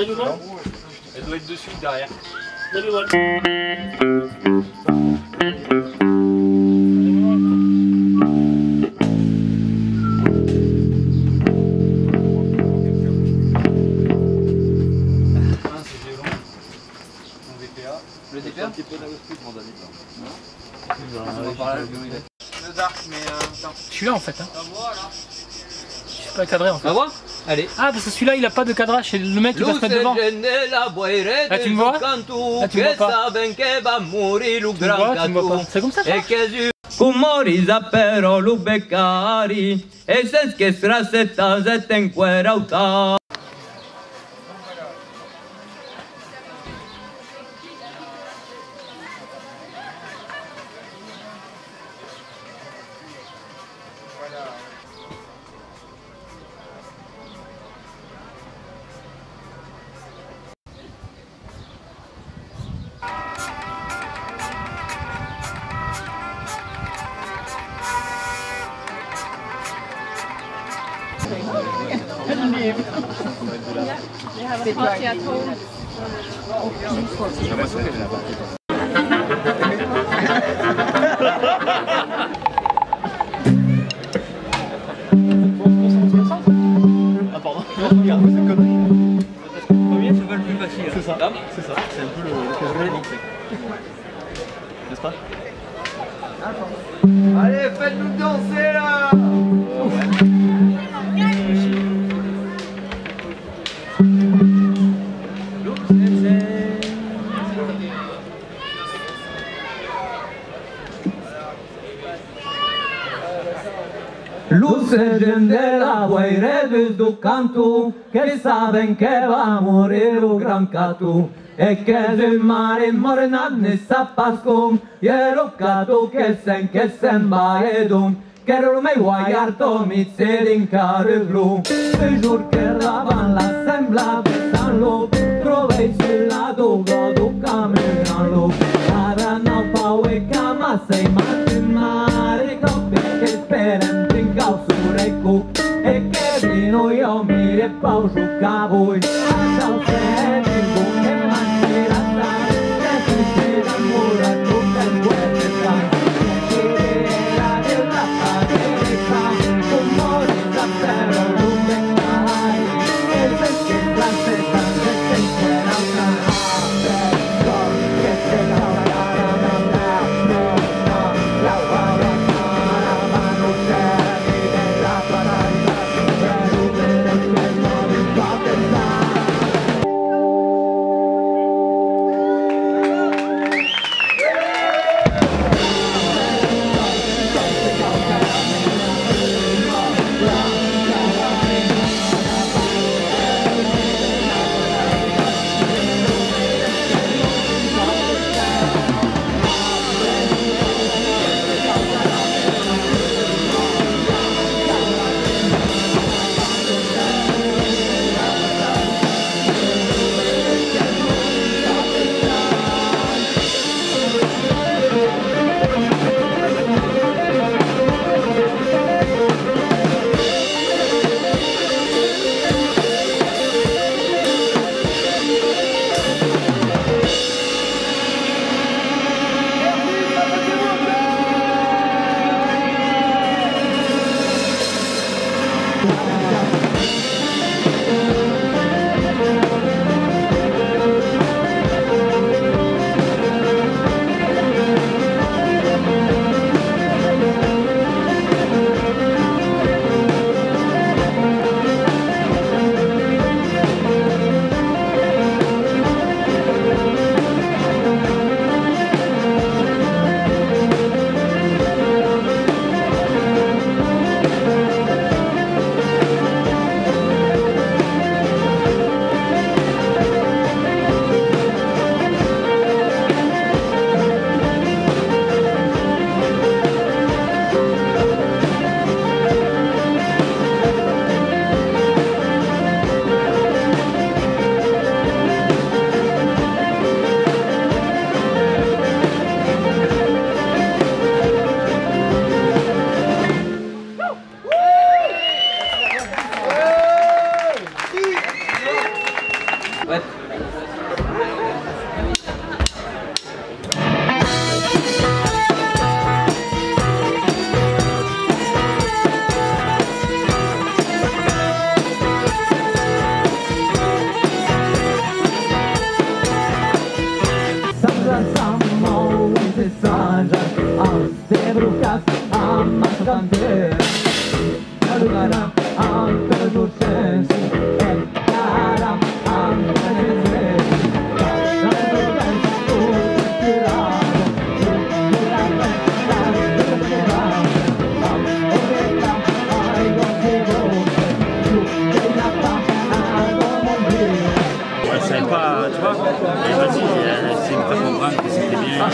Elle doit être dessus derrière. Un, c'est violon. Mon VPA. Le DPA Un petit peu d'austic, mon David. Le dark, mais euh, attends. Celui-là en fait. Hein. Là. Je suis pas cadré en fait. Voir Allez. Ah parce que celui-là il a pas de cadrage, c'est le mec qui va se mettre devant. Là tu me vois Là tu me vois pas. Tu me vois, tu me vois pas. C'est comme ça ça Cu moriza pero lu beccari E se che strassetta se te inquerauta Premier, c'est pas le plus facile. C'est ça. C'est ça. C'est un peu le N'est-ce pas? Allez, faites-nous danser là Luces de la guairedes do canto che saben che va morire o gran catu. E che il mare morna ne sa pascom lo catu che sen che sen baedum che non mai guaiar to mi se din care blu e jur che la van la sembla besan lo trovei sulla dogo do camerano pausa, cowboy. de brujas, amas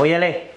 Óyale.